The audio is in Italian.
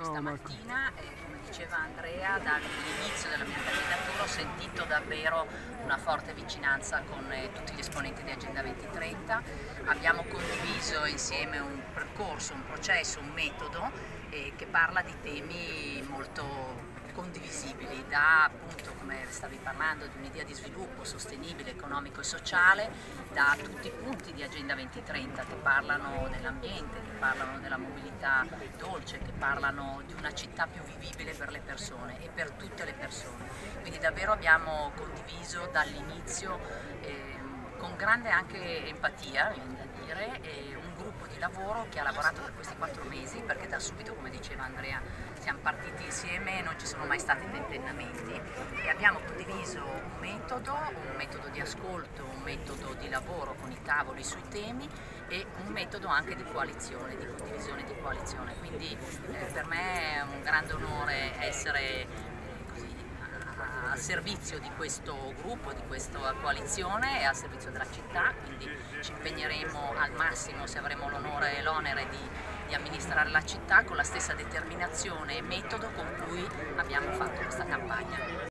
Stamattina, eh, come diceva Andrea, dall'inizio della mia candidatura ho sentito davvero una forte vicinanza con eh, tutti gli esponenti di Agenda 2030. Abbiamo condiviso insieme un percorso, un processo, un metodo eh, che parla di temi molto condivisibili, da appunto, come stavi parlando, di un'idea di sviluppo sostenibile, economico e sociale, da tutti i punti di Agenda 2030 che parlano dell'ambiente, che parlano della mobilità dolce, che parlano di una città più vivibile per le persone e per tutte le persone. Quindi davvero abbiamo condiviso dall'inizio eh, grande anche empatia, viene da dire, un gruppo di lavoro che ha lavorato per questi quattro mesi, perché da subito, come diceva Andrea, siamo partiti insieme e non ci sono mai stati tentennamenti e abbiamo condiviso un metodo, un metodo di ascolto, un metodo di lavoro con i tavoli sui temi e un metodo anche di coalizione, di condivisione di coalizione. Quindi eh, per me è un grande onore essere servizio di questo gruppo, di questa coalizione e a servizio della città, quindi ci impegneremo al massimo se avremo l'onore e l'onere di, di, amministrare la città con la stessa determinazione e metodo con cui abbiamo fatto questa campagna.